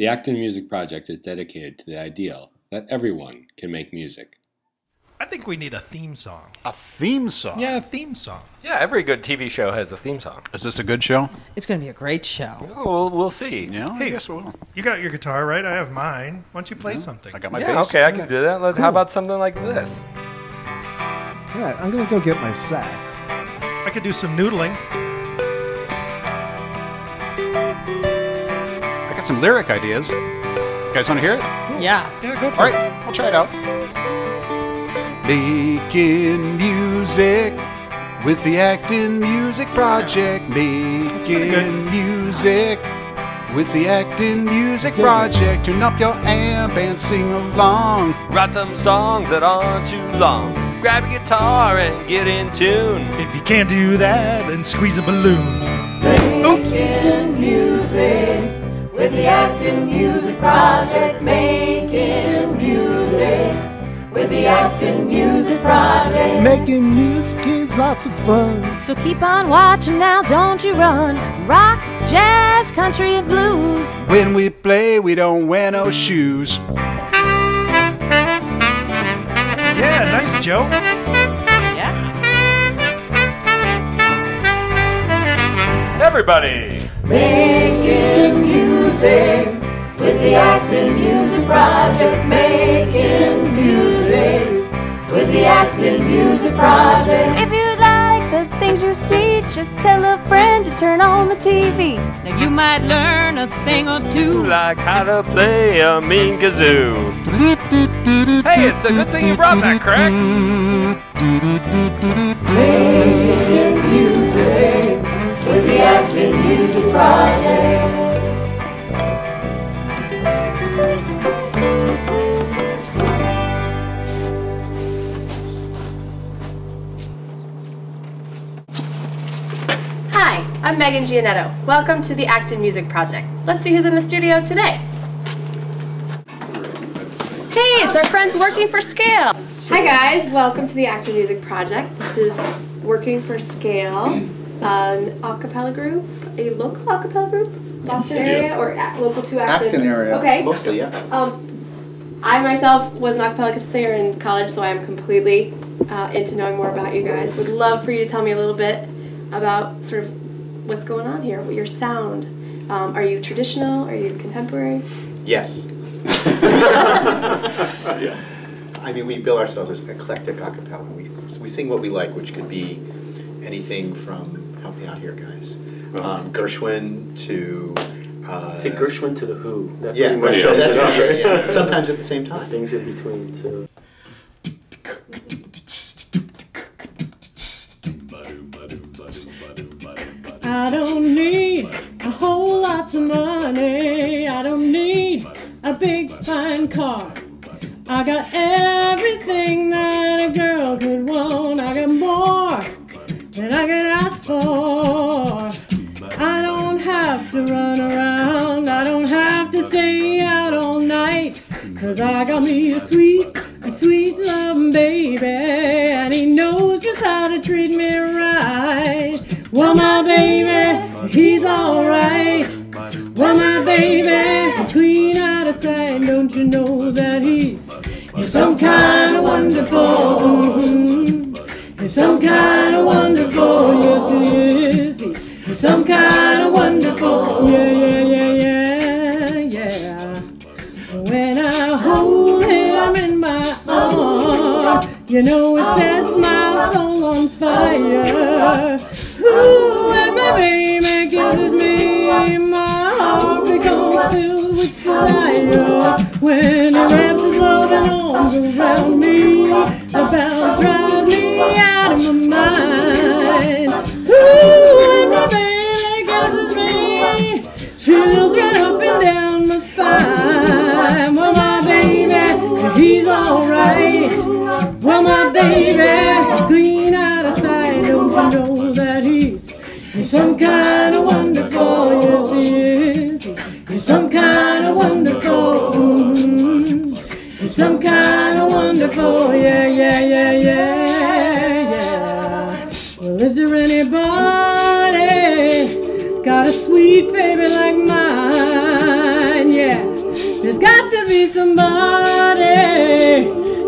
The Acton Music Project is dedicated to the ideal that everyone can make music. I think we need a theme song. A theme song? Yeah, a theme song. Yeah, every good TV show has a theme song. Is this a good show? It's going to be a great show. Oh, we'll, we'll see. Yeah, I Hey. guess we will. You got your guitar, right? I have mine. Why don't you play something? I got my Yeah, bass. okay, I can do that. Let, How about something like this? All right, I'm gonna go get my sax. I could do some noodling. Some lyric ideas. You guys want to hear it? Yeah. Yeah, go for All it. right, I'll try it out. Making music with the Acton Music Project. pretty. Making music with the Acton Music Project. Turn up your amp and sing along. Write some songs that aren't too long. Grab a guitar and get in tune. If you can't do that, then squeeze a balloon. Oops. Project. Making music with the Acton Music Project. Making music is lots of fun. So keep on watching now, don't you run. Rock, jazz, country, and blues. When we play, we don't wear no shoes. Yeah, nice, Joe. Yeah. Everybody! Making music with the Acton Music Project. Making music with the Acton Music Project. If you like the things you see, just tell a friend to turn on the TV. Now you might learn a thing or two. Like how to play a mean kazoo. Hey, it's a good thing you brought that, Craig. Making music with the Acton Music Project. Megan Gianetto. Welcome to the Acton Music Project. Let's see who's in the studio today. Hey, it's our friends Working for Scale. Hi guys, welcome to the Acton Music Project. This is Working for Scale, an a cappella group, a local a cappella group, Boston area or a- local to Acton? Acton area. Okay. Mostly, yeah. Um, I myself was an a cappella singer in college, so I am completely uh, into knowing more about you guys. Would love for you to tell me a little bit about sort of what's going on here, your sound. Um, are you traditional? Are you contemporary? Yes. yeah. I mean, we bill ourselves as eclectic a cappella. We, we sing what we like, which could be anything from, help me out here, guys, um, Gershwin to. Uh, See Gershwin to the Who. That Yeah, much right, sums that's right, right? yeah. Sometimes at the same time. Things in between too. I don't need a whole lot of money. I don't need a big fine car. I got everything that a girl could want. I got more than I could ask for. I don't have to run around. I don't have to stay out all night. Cause I got me a sweet, some kind of wonderful? He's some kind of wonderful. Yes, he is. He's some kind of wonderful. Yeah, yeah, yeah, yeah, yeah. When I hold him in my arms, you know it sets my soul on fire. Ooh, around me, bell drives me out of my mind. Ooh, when my baby kisses me, chills right up and down my spine. Well, my baby, he's alright. Well, my baby, he's clean out of sight. Don't you know that he's, he's some kind of wonderful? Yes, he is. He's some kind Some kind of wonderful. Yeah, yeah, yeah, yeah, yeah. Well, is there anybody got a sweet baby like mine? Yeah. There's got to be somebody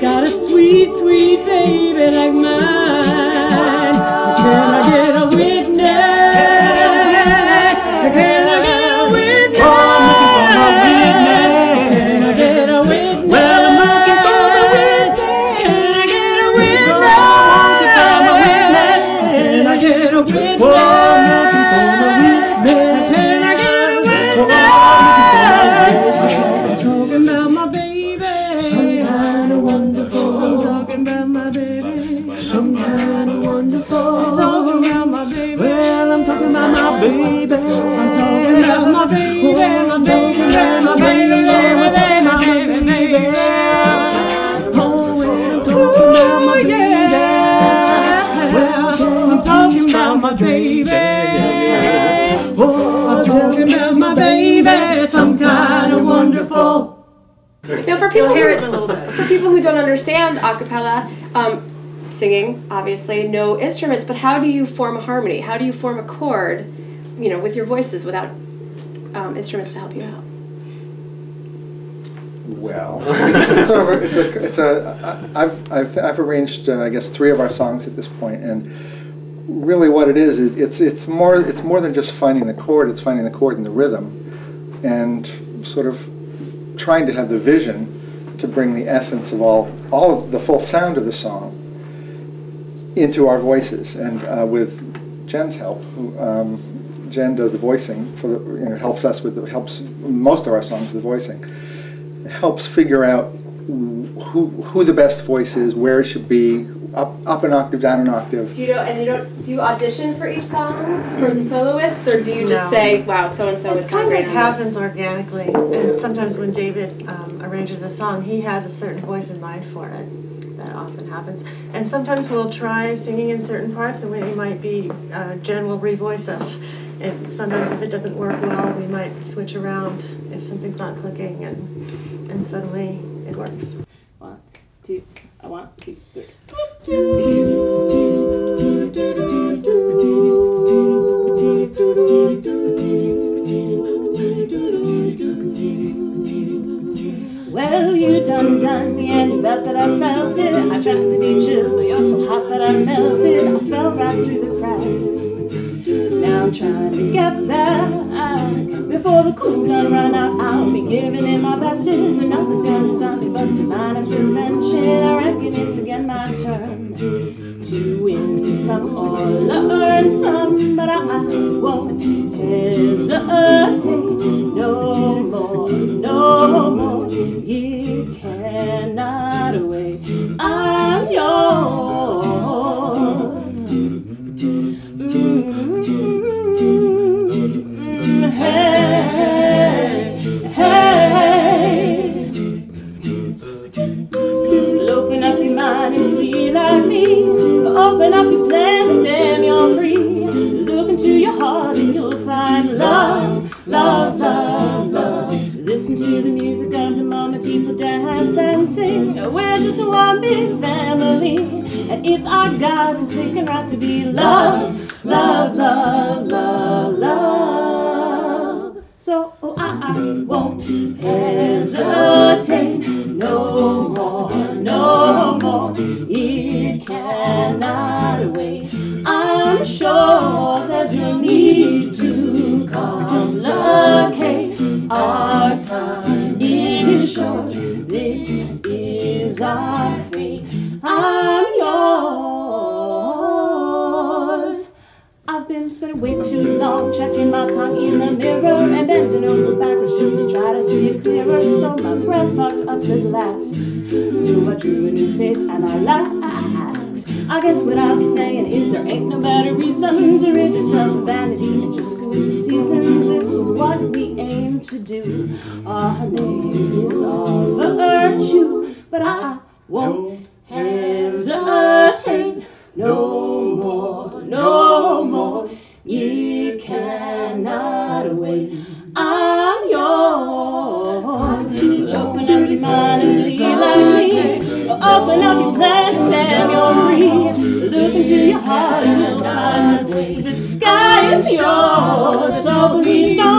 got a sweet, sweet baby like mine. My baby, my baby, my baby, baby. Oh, I'm talking about my baby. I'm talking about my baby. Some kind of wonderful. Now, for people hear who, it a little bit. For people who don't understand a cappella, um, singing, obviously, no instruments, but how do you form a harmony? How do you form a chord, you know, with your voices without um, instruments to help you out? Well, it's a, it's a, it's a I've, I've, I've arranged, uh, I guess, three of our songs at this point, and really what it is, it's, it's, more, it's more than just finding the chord, it's finding the chord and the rhythm, and sort of trying to have the vision to bring the essence of all, all of the full sound of the song into our voices. And uh, with Jen's help, who, um, Jen does the voicing for the, you know, helps us with the, helps most of our songs with the voicing helps figure out who who the best voice is, where it should be, up up an octave, down an octave. Do you don't and you don't do you audition for each song for the soloists, or do you just No. say, "Wow, so and so would It sound kind great of happens organically, and sometimes when David um, arranges a song, he has a certain voice in mind for it. That often happens, and sometimes we'll try singing in certain parts, and we might be uh, Jen will revoice us. And sometimes if it doesn't work well, we might switch around if something's not clicking, and and suddenly it works. One, two, uh, one, two, three. Well, you done done me, and you bet that I felt it. I tried to be chill, but you're so hot that I melted. I fell right through the cracks. Now I'm trying to get back. Before the cool done run out, I'll be giving it my bestest, and nothing's gonna stop me but divine intervention. I reckon it's again my turn to win some or learn some, but I won't hesitate no One big family, and it's our God-forsaken right to be loved, love, love, love, love. So oh, I, I won't hesitate no more, no more. It cannot wait. I'm sure there's no need to my breath fogged up the glass. So I drew a new face and I laughed. I guess what I'll be saying is there ain't no better reason to rid yourself of vanity and just the seasons. It's what we aim to do. Our name is all virtue, but I won't hesitate no more, no Open up your plans and damn, you're free. Look into your heart and you'll find. The sky is yours, so please don't,